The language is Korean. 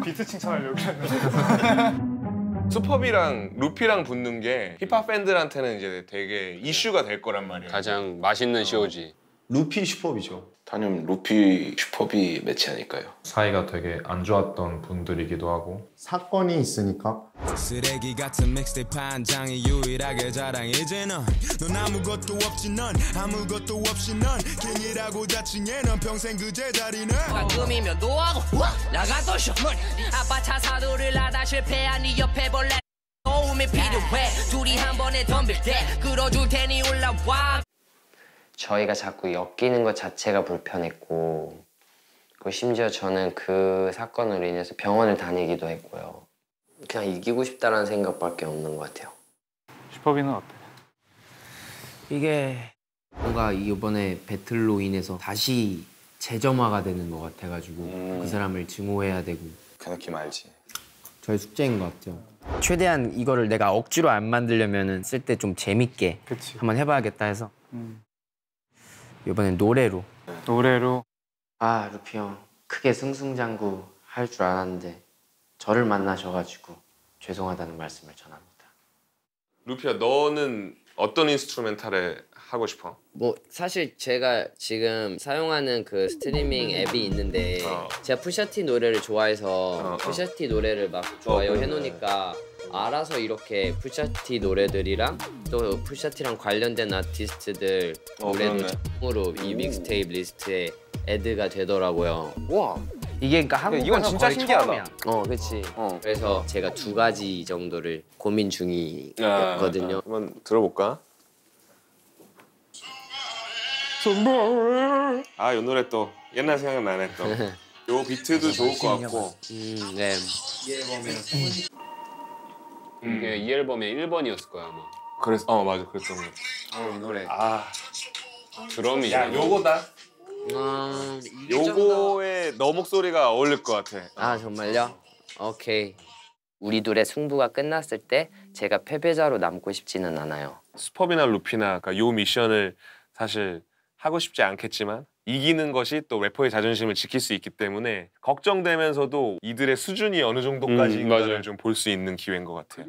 비트 칭찬하려고 했는데. 수퍼비랑 루피랑 붙는 게 힙합 팬들한테는 이제 되게 이슈가 될 거란 말이에요. 가장 맛있는 쇼지. 루피 슈퍼비죠. 당연 루피 슈퍼비 매치 아닐까요? 사이가 되게 안 좋았던 분들이기도 하고. 사건이 있으니까. 쓰레기 같은 믹스테이프 한 장이 유일하게 자랑이지 넌. 넌 아무것도 없지 넌. 아무것도 없이 넌. king이라고 자칭해 넌 평생 그 제자리는. 가끔이면 노하고. 나가도 쇼 아빠 차 사도를 하다 실패한 네 옆에 볼래. 도움이 필요해. 둘이 한 번에 덤빌 때. 끌어줄 테니 올라와 저희가 자꾸 엮이는 것 자체가 불편했고 그리고 심지어 저는 그 사건으로 인해서 병원을 다니기도 했고요. 그냥 이기고 싶다라는 생각밖에 없는 것 같아요. 슈퍼비는 어때? 이게 뭔가 이번에 배틀로 인해서 다시 재점화가 되는 것 같아가지고 음. 그 사람을 증오해야 되고 그 느낌 알지? 저희 숙제인 것 같아요. 최대한 이거를 내가 억지로 안 만들려면 쓸 때 좀 재밌게 그치. 한번 해봐야겠다 해서 음. 이번엔 노래로. 노래로? 아 루피 형. 크게 승승장구 할 줄 알았는데 저를 만나셔가지고 죄송하다는 말씀을 전합니다. 루피야, 너는 어떤 instrumental을 하고 싶어? 뭐 사실 제가 지금 사용하는 그 스트리밍 앱이 있는데 어. 제가 Pusha T 노래를 좋아해서 어, 어. Pusha T 노래를 막 좋아요 그러네. 해놓으니까 알아서 이렇게 Pusha T 노래들이랑 또 Pusha T랑 관련된 아티스트들 어, 노래도. 처음으로 이 믹스테이프 리스트에 add가 되더라고요. 와 이게 그러니까 한국 이건 진짜 신기하다. 어, 그렇지. 어. 그래서 제가 두 가지 정도를 고민 중이거든요. 한번 들어볼까? 아, 이 노래 또 옛날 생각나네 또. 요 비트도 좋을 것 같고. 음, 네. 이게 이 앨범의 1번이었을 거야 아마. 그래서 어 맞아 그랬던 거. 어, 이 노래. 아, 드럼이. 야 요거다. 아, 더- 요거에 너 목소리가 어울릴 것 같아. 아 정말요? 오케이. 우리 둘의 승부가 끝났을 때 제가 패배자로 남고 싶지는 않아요. 스퍼비나 루피나 그러니까 요 미션을 사실 하고 싶지 않겠지만 이기는 것이 또 래퍼의 자존심을 지킬 수 있기 때문에 걱정되면서도 이들의 수준이 어느 정도까지인가를 음, 맞아요. 좀볼 수 있는 기회인 것 같아요.